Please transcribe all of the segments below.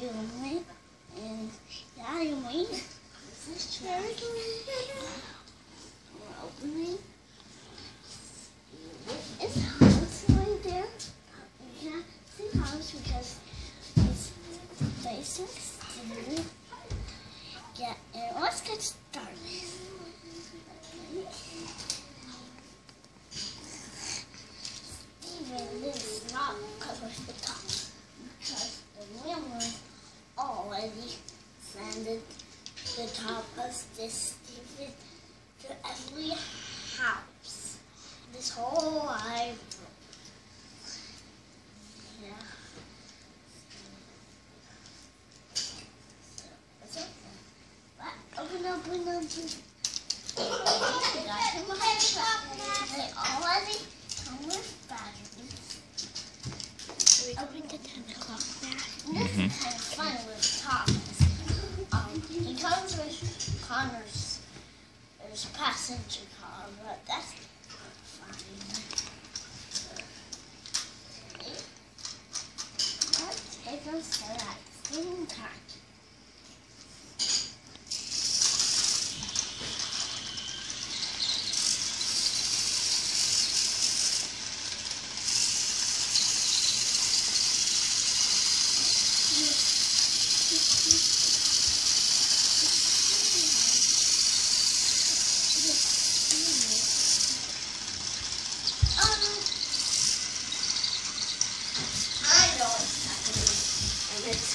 you me and is. It's right there. House because it's basic. Yeah, and let's get started. Stephen, this is not cover the top because the landlord already sanded the top of this Stephen to every house. This whole library. Yeah. Open. Open, open, open. They already come with batteries. To 10 o'clock. This kind of fun with Thomas. Um, he comes with Connor's a passenger car, but that's fine. Okay. Let's take us to that same time. Um, I know what's happening. And it's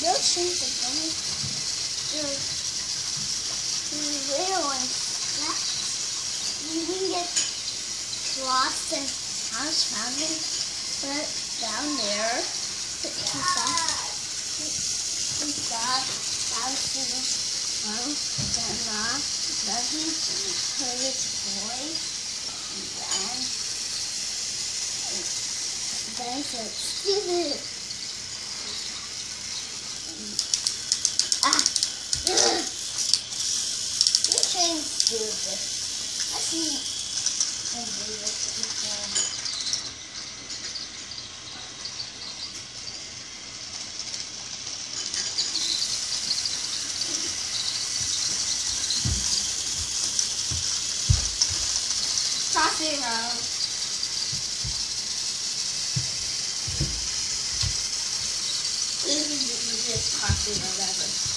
this. I don't think they're ruin that. You can get lost in house found but down there, house was well, then then and said, Stephen, Ah. Ugh. You change stupid. I see. Do this is the easiest ever.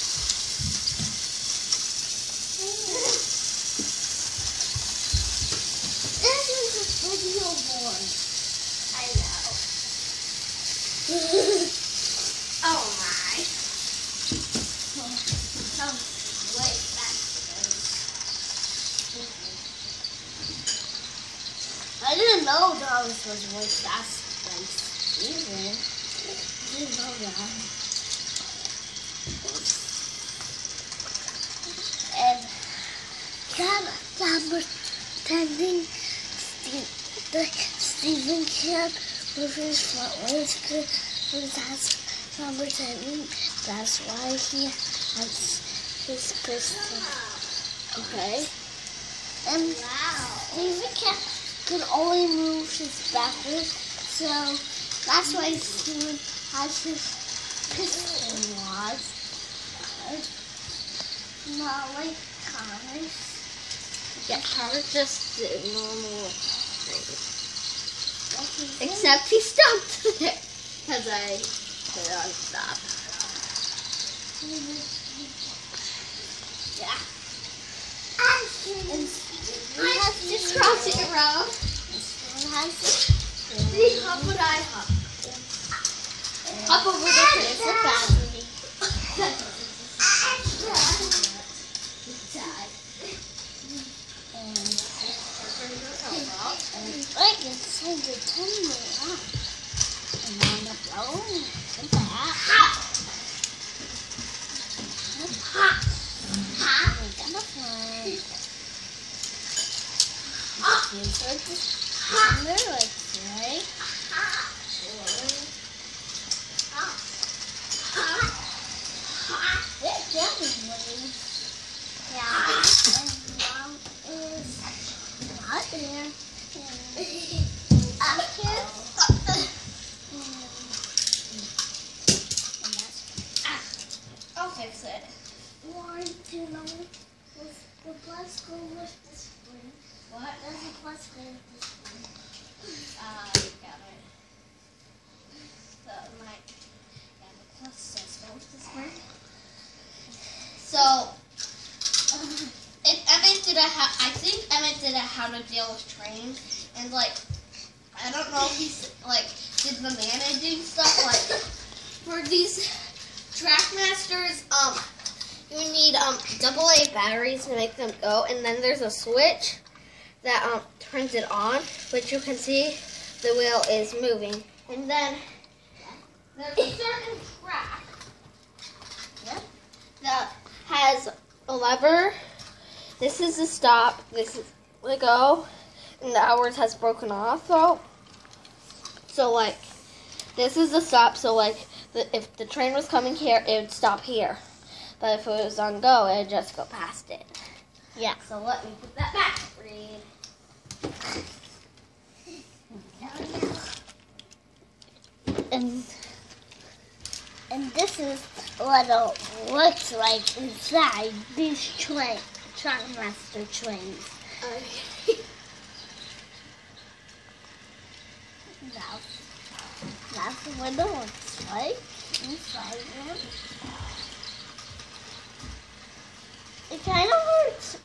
This is a video board. I know. oh my. Way. I didn't know Thomas was way faster than Stephen. I didn't know that. And Cam, number tending Steve, the Stephen front legs good. That's number tending. That's why he has his pistol. Okay. And Stephen Camp can only move his backwards, so that's why Stephen has his pistol rods. Not like Connors. Yeah, Connor's just normal thing. Except he stopped. Because I put it stop. Yeah. And I'm just crossing the road. Stephen hop would I hop? Hop over the It's I can send the tumbler up. And on the floor, and back. We're gonna fly. These are the lyrics, right? They're jumping waves. Yeah. And mom is not there. And I'm here. And that's I'll fix it. want to know was the bus go with the spring? What? Does the bus go with the spring? Uh, you got it. The mic. Yeah, the plus says go with this. So, um, if Emmett did a how, I think Emmett did a how to deal with trains, and like, I don't know if he's like did the managing stuff like for these trackmasters. Um, you need um double A batteries to make them go, and then there's a switch that um turns it on, which you can see the wheel is moving. And then there's a certain track that has a lever. This is the stop. This is the go. And the hours has broken off. So like this is the stop. So like the, if the train was coming here, it would stop here. But if it was on go, it would just go past it. Yeah. So let me put that back. Read. And and this is what it looks like inside these train Trackmaster trains. Okay. That's, that's what it looks like inside them. It kind of looks